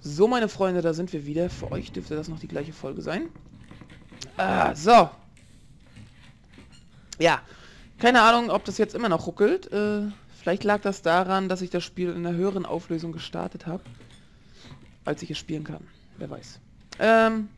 So, meine Freunde, da sind wir wieder. Für euch dürfte das noch die gleiche Folge sein. Ah, so. Ja, keine Ahnung, ob das jetzt immer noch ruckelt. Äh, vielleicht lag das daran, dass ich das Spiel in einer höheren Auflösung gestartet habe, als ich es spielen kann. Wer weiß. Ähm,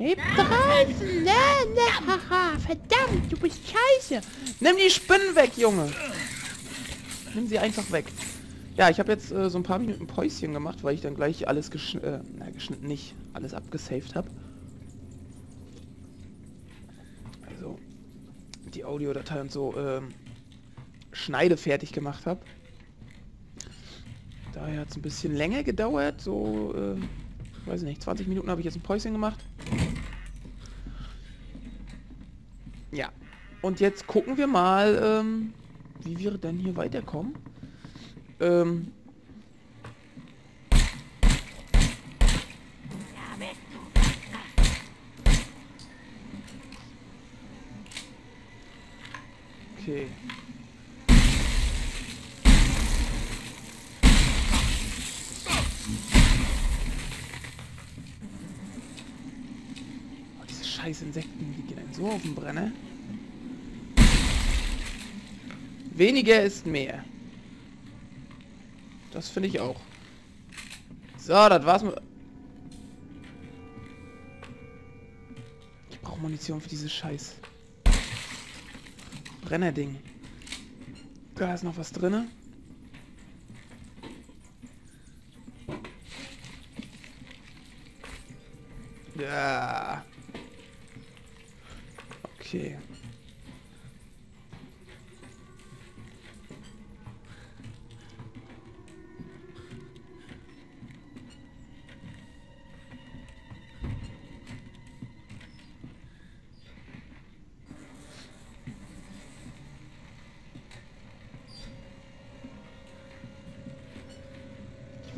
Bleib draußen! Ne, ne, haha, verdammt, du bist scheiße! Nimm die Spinnen weg, Junge! Nimm sie einfach weg. Ja, ich habe jetzt äh, so ein paar Minuten Päuschen gemacht, weil ich dann gleich alles geschnitten, äh, na, geschnitten nicht, alles abgesaved habe. Also, die Audiodatei und so, ähm, Schneide fertig gemacht habe. Daher hat es ein bisschen länger gedauert, so, äh, weiß ich nicht, 20 Minuten habe ich jetzt ein Päuschen gemacht. Ja. Und jetzt gucken wir mal, ähm, wie wir denn hier weiterkommen. Ähm. Okay. scheiß Insekten, die gehen einen so auf den Brenner. Weniger ist mehr. Das finde ich auch. So, das war's. Ich brauche Munition für dieses scheiß Brennerding. Da ist noch was drinne. Ja. Okay.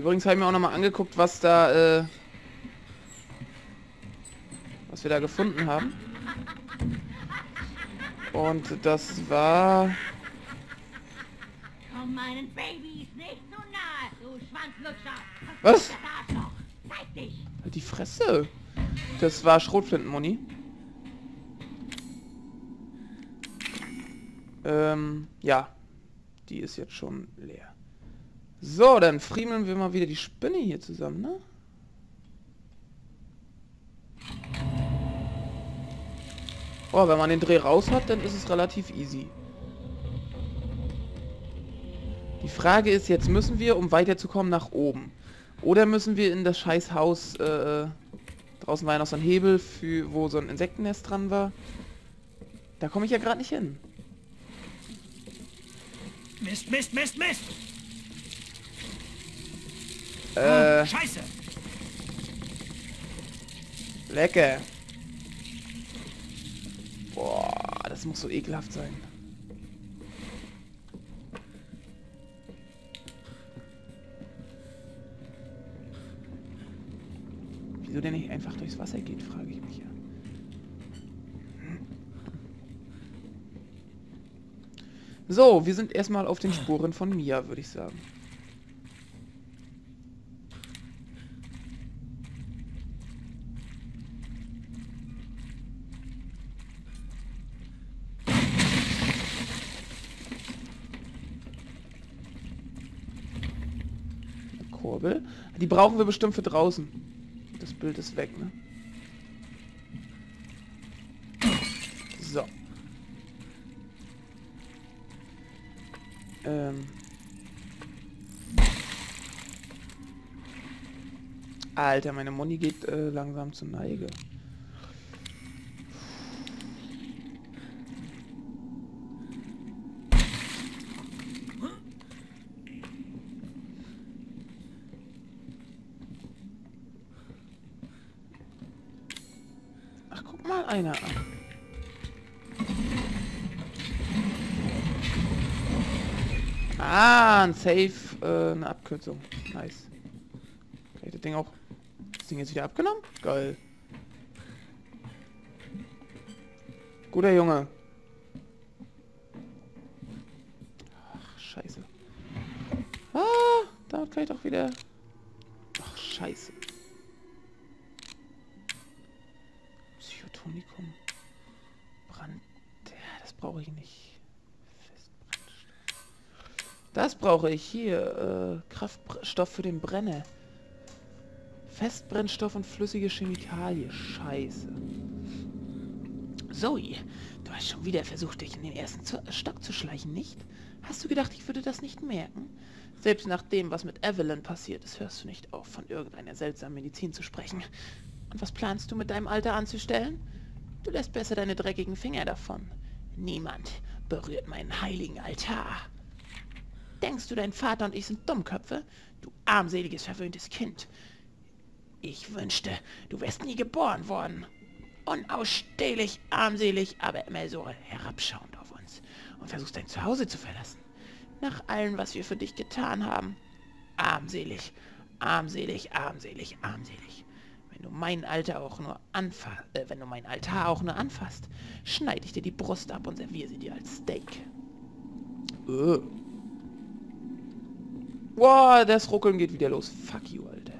Übrigens habe ich mir auch nochmal angeguckt, was da, äh, was wir da gefunden haben. Und das war... Komm meinen Babys nicht so nahe, du Schwanzlutscher. Was? Halt die Fresse. Das war Schrotflintenmuni. Ähm, ja. Die ist jetzt schon leer. So, dann friemeln wir mal wieder die Spinne hier zusammen, ne? Oh, wenn man den Dreh raus hat, dann ist es relativ easy. Die Frage ist jetzt, müssen wir, um weiterzukommen, nach oben? Oder müssen wir in das scheiß Haus, äh, draußen war ja noch so ein Hebel, für, wo so ein Insektennest dran war. Da komme ich ja gerade nicht hin. Mist, Mist, Mist, Mist! Äh. Oh, Scheiße! Lecker. Boah, das muss so ekelhaft sein. Wieso der nicht einfach durchs Wasser geht, frage ich mich ja. So, wir sind erstmal auf den Spuren von Mia, würde ich sagen. Kurbel. Die brauchen wir bestimmt für draußen. Das Bild ist weg, ne? So. Ähm. Alter, meine Moni geht äh, langsam zur Neige. Einer. Ah, ein Safe, äh, eine Abkürzung. Nice. Kann ich das Ding auch... Das Ding jetzt wieder abgenommen? Geil. Guter Junge. Ach, scheiße. Ah, damit kann ich doch wieder... Ach, scheiße. Das brauche ich hier. Äh, Kraftstoff für den Brenner. Festbrennstoff und flüssige Chemikalie. Scheiße. Zoe, du hast schon wieder versucht, dich in den ersten Stock zu schleichen, nicht? Hast du gedacht, ich würde das nicht merken? Selbst nach dem, was mit Evelyn passiert ist, hörst du nicht auf, von irgendeiner seltsamen Medizin zu sprechen. Und was planst du mit deinem Alter anzustellen? Du lässt besser deine dreckigen Finger davon. Niemand berührt meinen heiligen Altar. Denkst du, dein Vater und ich sind Dummköpfe? Du armseliges, verwöhntes Kind. Ich wünschte, du wärst nie geboren worden. Unausstehlich, armselig, aber immer so herabschauend auf uns. Und versuchst dein Zuhause zu verlassen. Nach allem, was wir für dich getan haben. Armselig, armselig, armselig, armselig. Wenn du mein Alter auch nur anfasst, äh, wenn du mein Altar auch nur anfasst, schneide ich dir die Brust ab und serviere sie dir als Steak. Äh. Boah, das Ruckeln geht wieder los. Fuck you, Alter.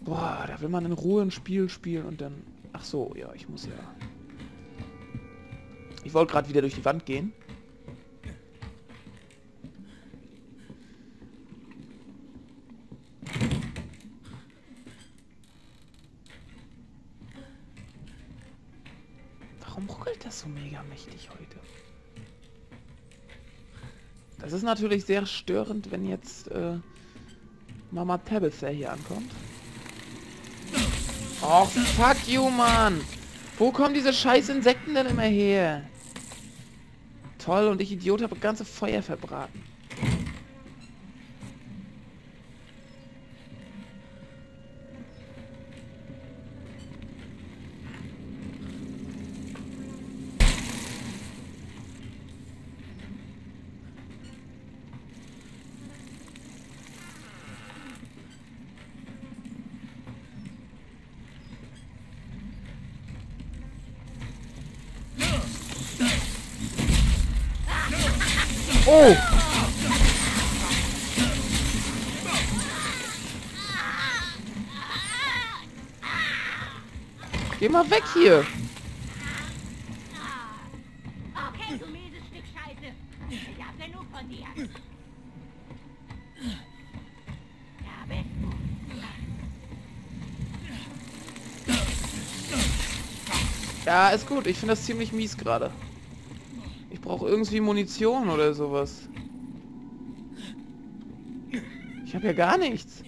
Boah, da will man in Ruhe ein Spiel spielen und dann... Ach so, ja, ich muss ja... Ich wollte gerade wieder durch die Wand gehen. Warum ruckelt das so mega mächtig heute? Das ist natürlich sehr störend, wenn jetzt äh, Mama Tabitha hier ankommt. Oh, fuck you, Mann! Wo kommen diese scheiß Insekten denn immer her? Toll, und ich Idiot habe ganze Feuer verbraten. Oh! Geh mal weg hier! Okay, du mieses Stück Scheiße. Ich hab genug von dir. Da bist du. Ja, ist gut. Ich finde das ziemlich mies gerade. Brauche irgendwie Munition oder sowas. Ich habe ja gar nichts.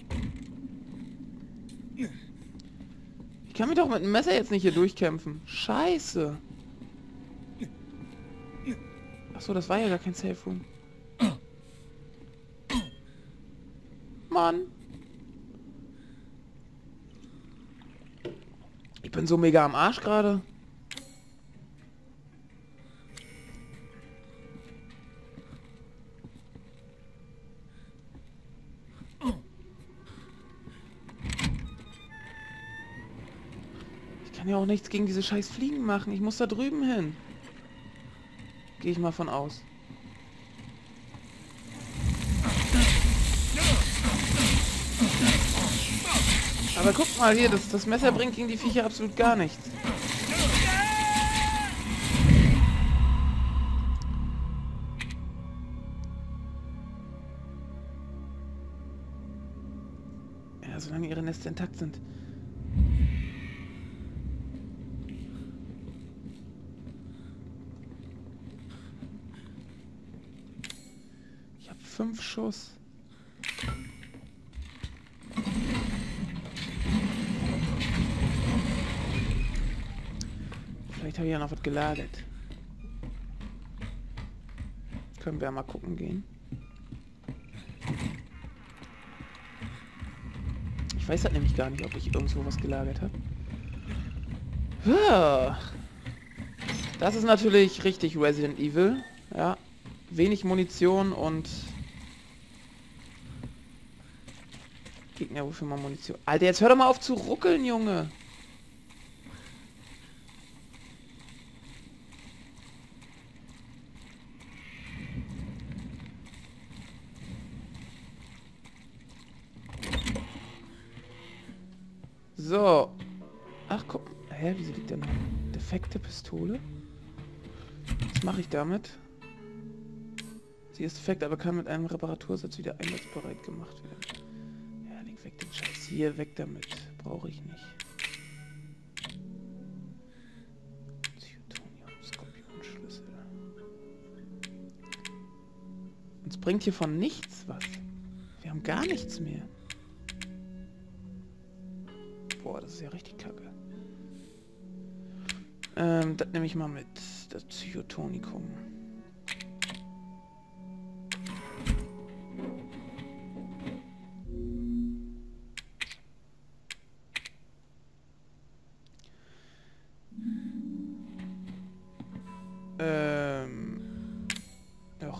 Ich kann mich doch mit dem Messer jetzt nicht hier durchkämpfen. Scheiße. Achso, das war ja gar kein Safe Room. Mann. Ich bin so mega am Arsch gerade. Ja auch nichts gegen diese scheiß Fliegen machen. Ich muss da drüben hin. Gehe ich mal von aus. Aber guck mal hier, das, das Messer bringt gegen die Viecher absolut gar nichts. Ja, solange ihre Nester intakt sind. Fünf Schuss. Vielleicht habe ich ja noch was gelagert. Können wir mal gucken gehen. Ich weiß halt nämlich gar nicht, ob ich irgendwo was gelagert habe. Das ist natürlich richtig Resident Evil. Ja. Wenig Munition und... Gegner, wofür man Munition... Alter, jetzt hör doch mal auf zu ruckeln, Junge. So. Ach, guck. Hä, wieso liegt da noch? Defekte Pistole? Was mache ich damit? Sie ist defekt, aber kann mit einem Reparatursatz wieder einsatzbereit gemacht werden. Hier, weg damit. Brauche ich nicht. Uns bringt hier von nichts was. Wir haben gar nichts mehr. Boah, das ist ja richtig kacke. Ähm, das nehme ich mal mit. Das Psychotonikum.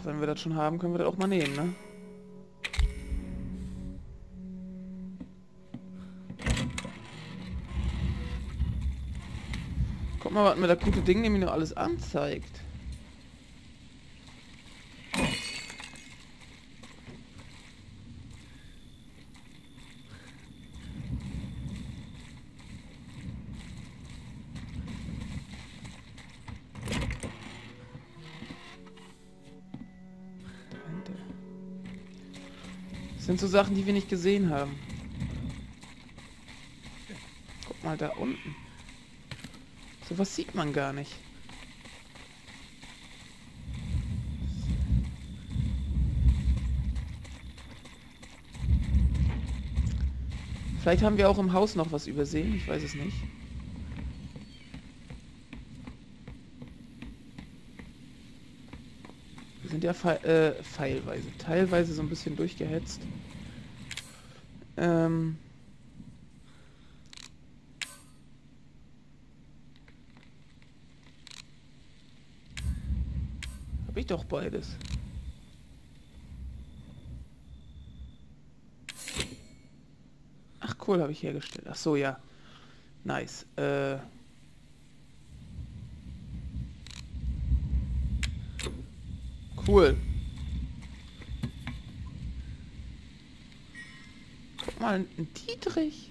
Wenn wir das schon haben, können wir das auch mal nehmen, ne? Guck mal, was mir das gute Ding nämlich noch alles anzeigt. So Sachen, die wir nicht gesehen haben. Guck mal da unten. Sowas sieht man gar nicht. Vielleicht haben wir auch im Haus noch was übersehen, ich weiß es nicht. Wir sind ja äh, teilweise so ein bisschen durchgehetzt. Ähm... Hab ich doch beides. Ach cool, habe ich hergestellt. Ach so, ja. Nice. Äh... Cool. Mal, ein Dietrich.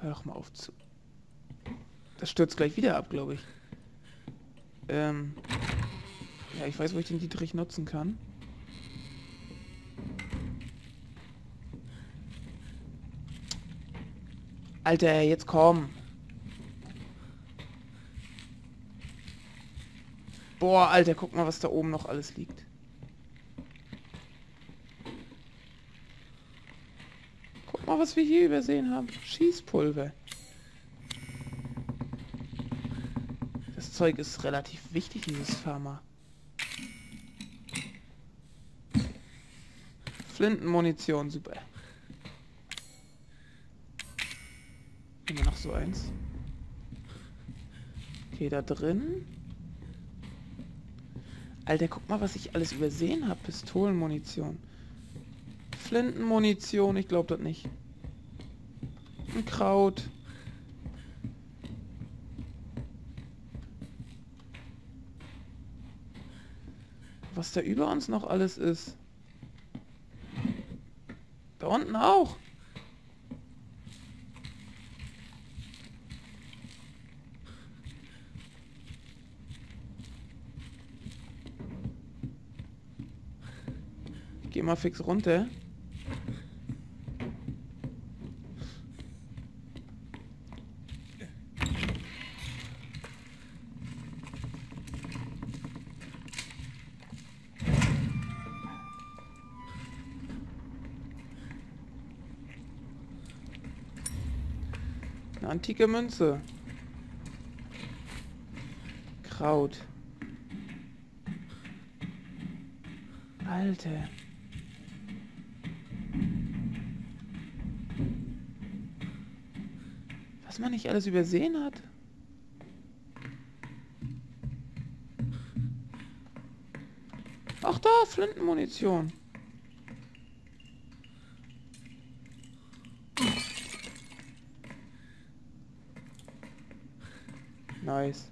Hör doch mal auf zu... Das stürzt gleich wieder ab, glaube ich. Ähm... Ja, ich weiß, wo ich den Dietrich nutzen kann. Alter, jetzt komm. Boah, Alter, guck mal, was da oben noch alles liegt. Guck mal, was wir hier übersehen haben. Schießpulver. Das Zeug ist relativ wichtig, dieses Pharma. Flintenmunition, super. Immer noch so eins. Okay, da drin. Alter, guck mal, was ich alles übersehen habe. Pistolenmunition. Flintenmunition, ich glaube das nicht. Ein Kraut. Was da über uns noch alles ist. Da unten auch. Geh mal fix runter. Eine antike Münze. Kraut. Alter. Was man nicht alles übersehen hat. Ach da, Flintenmunition. Nice.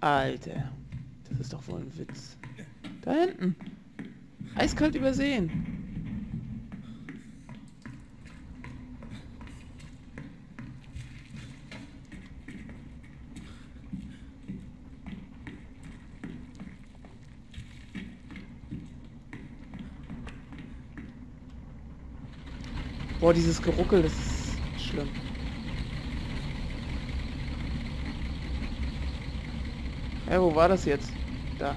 Alter. Das ist doch wohl ein Witz. Da hinten. Eiskalt übersehen. Boah, dieses Geruckel, das ist schlimm. Ja, wo war das jetzt? Da.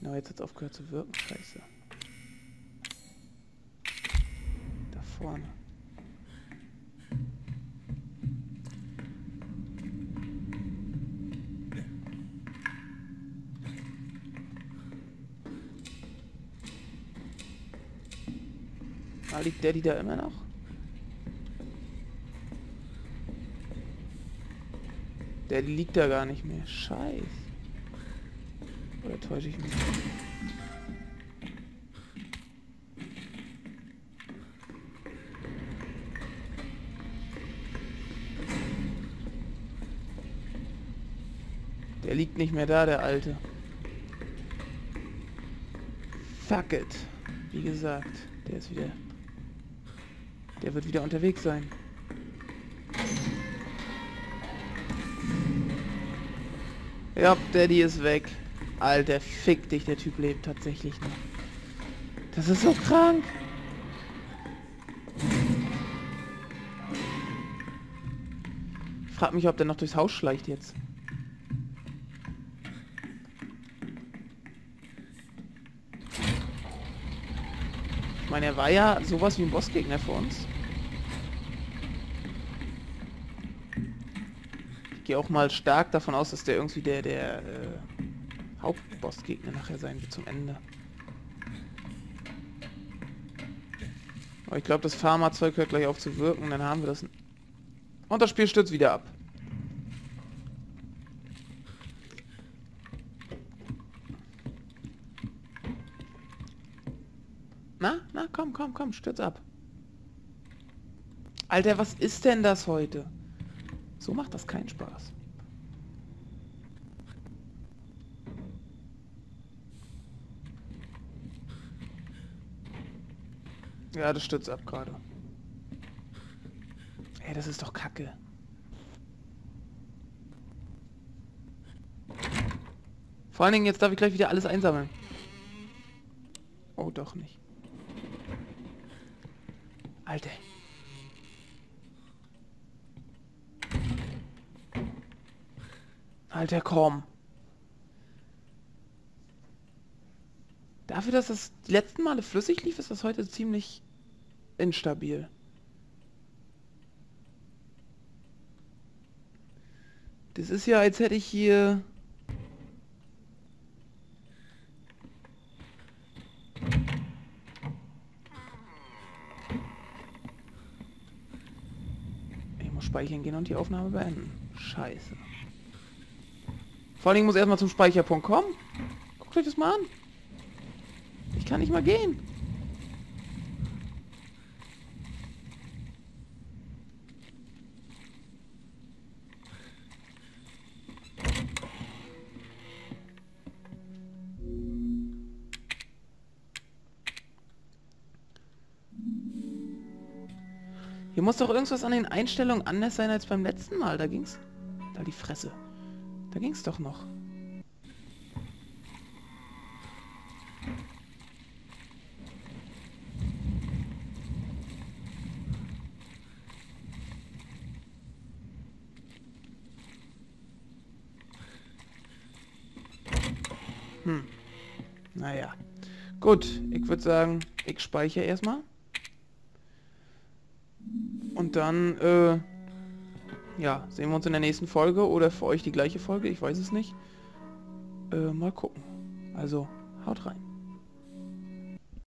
Genau, jetzt hat es aufgehört zu wirken. Scheiße. Da vorne. Ah, liegt Daddy da immer noch? Daddy liegt da gar nicht mehr. Scheiß. Oder täusche ich mich? Der liegt nicht mehr da, der Alte. Fuck it. Wie gesagt, der ist wieder... Der wird wieder unterwegs sein. Ja, Daddy ist weg. Alter, fick dich, der Typ lebt tatsächlich noch. Das ist so krank. Ich frag mich, ob der noch durchs Haus schleicht jetzt. Ich meine, er war ja sowas wie ein Bossgegner für uns. Gehe auch mal stark davon aus, dass der irgendwie der, der äh, Hauptbossgegner nachher sein wird zum Ende. Aber ich glaube, das Pharma-Zeug hört gleich auf zu wirken, dann haben wir das... Und das Spiel stürzt wieder ab. Na, na, komm, komm, komm, stürz ab. Alter, was ist denn das heute? So macht das keinen Spaß. Ja, das stürzt ab gerade. Ey, das ist doch kacke. Vor allen Dingen, jetzt darf ich gleich wieder alles einsammeln. Oh, doch nicht. Alter. Alter, komm. Dafür, dass das die letzten Male flüssig lief, ist das heute ziemlich instabil. Das ist ja, als hätte ich hier... Ich muss speichern gehen und die Aufnahme beenden. Scheiße. Vor allem muss erstmal zum Speicherpunkt kommen. Guckt euch das mal an. Ich kann nicht mal gehen. Hier muss doch irgendwas an den Einstellungen anders sein als beim letzten Mal. Da ging's... Da die Fresse. Da ging's doch noch. Hm. Naja. Gut, ich würde sagen, ich speichere erstmal. Und dann, äh, ja, sehen wir uns in der nächsten Folge oder für euch die gleiche Folge, ich weiß es nicht. Äh, mal gucken. Also, haut rein.